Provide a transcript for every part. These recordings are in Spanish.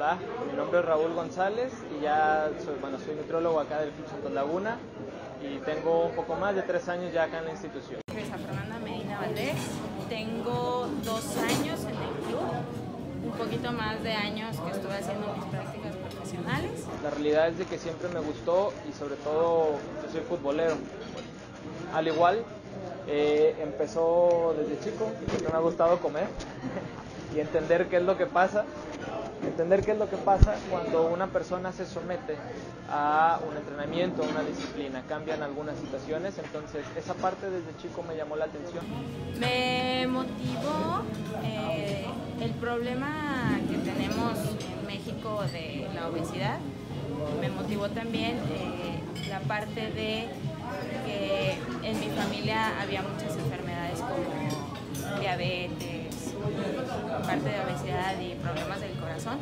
Hola, mi nombre es Raúl González y ya soy, bueno, soy nutriólogo acá del Club Santos Laguna y tengo un poco más de tres años ya acá en la institución. Soy Fernanda Medina Valdés, tengo dos años en el club, un poquito más de años que estuve haciendo mis prácticas profesionales. La realidad es de que siempre me gustó y sobre todo yo soy futbolero. Al igual, eh, empezó desde chico, me ha gustado comer y entender qué es lo que pasa entender qué es lo que pasa cuando una persona se somete a un entrenamiento, a una disciplina, cambian algunas situaciones, entonces esa parte desde chico me llamó la atención. Me motivó eh, el problema que tenemos en México de la obesidad, me motivó también eh, la parte de que en mi familia había muchas enfermedades como diabetes, parte de obesidad y problemas del corazón.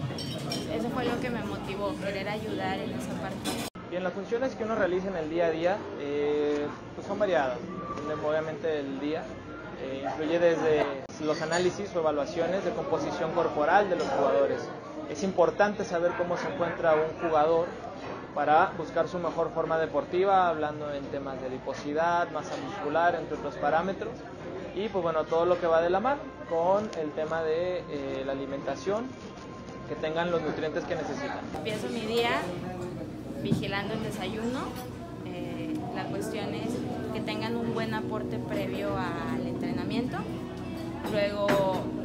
Eso fue lo que me motivó, querer ayudar en esa parte. Bien, las funciones que uno realiza en el día a día eh, pues son variadas, obviamente el día. Eh, incluye desde los análisis o evaluaciones de composición corporal de los jugadores. Es importante saber cómo se encuentra un jugador para buscar su mejor forma deportiva, hablando en temas de adiposidad, masa muscular, entre otros parámetros y pues bueno, todo lo que va de la mano con el tema de eh, la alimentación, que tengan los nutrientes que necesitan. Empiezo mi día vigilando el desayuno. Eh, la cuestión es que tengan un buen aporte previo al entrenamiento. Luego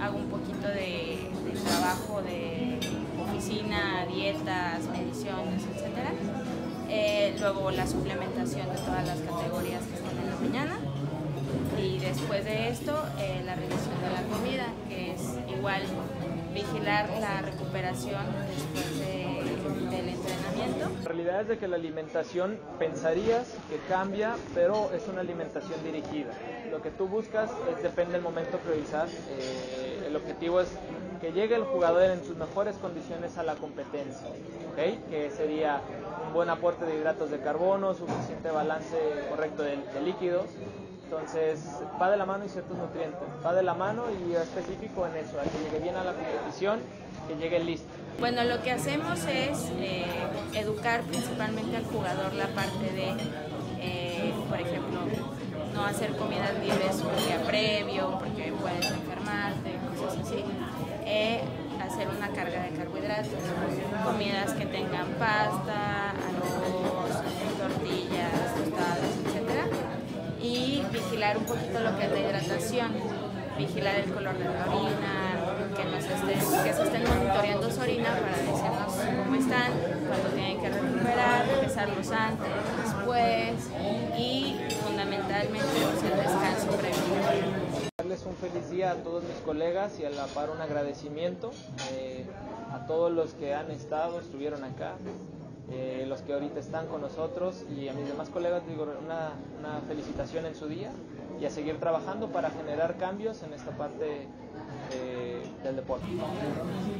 hago un poquito de, trabajo de oficina, dietas, mediciones, etc. Eh, luego la suplementación de todas las categorías que están en la mañana y después de esto eh, la revisión de la comida, que es igual vigilar la recuperación después del entrenamiento. La realidad es de que la alimentación pensarías que cambia, pero es una alimentación dirigida. Lo que tú buscas es, depende del momento priorizar. Eh, el objetivo es que llegue el jugador en sus mejores condiciones a la competencia, ¿okay? que sería un buen aporte de hidratos de carbono, suficiente balance correcto de, de líquidos, entonces, va de la mano y ciertos nutrientes, va de la mano y específico en eso, a que llegue bien a la competición, que llegue listo. Bueno, lo que hacemos es eh, educar principalmente al jugador la parte de, eh, por ejemplo, no hacer comidas libres un día previo, porque puedes enfermarte, cosas así. Eh, hacer una carga de carbohidratos, comidas que tengan pasta, arroz, vigilar un poquito lo que es la hidratación, vigilar el color de la orina, que, nos estén, que se estén monitoreando su orina para decirnos cómo están, cuando tienen que recuperar, pesarlos antes, después y fundamentalmente pues, el descanso previo. Darles un feliz día a todos mis colegas y a la par un agradecimiento eh, a todos los que han estado, estuvieron acá, eh, los que ahorita están con nosotros y a mis demás colegas digo una, una, felicitación en su día y a seguir trabajando para generar cambios en esta parte eh, del deporte.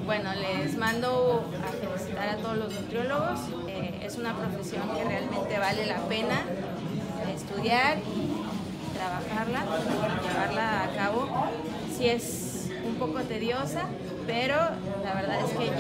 Bueno, les mando a felicitar a todos los nutriólogos. Eh, es una profesión que realmente vale la pena estudiar y trabajarla, llevarla a cabo. Si es un poco tediosa, pero la verdad es que